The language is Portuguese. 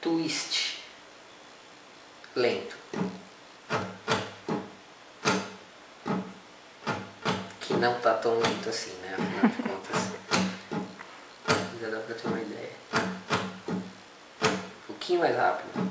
twist lento. Que não tá tão lento assim, né? Afinal de contas. Já dá pra ter uma ideia. Um pouquinho mais rápido.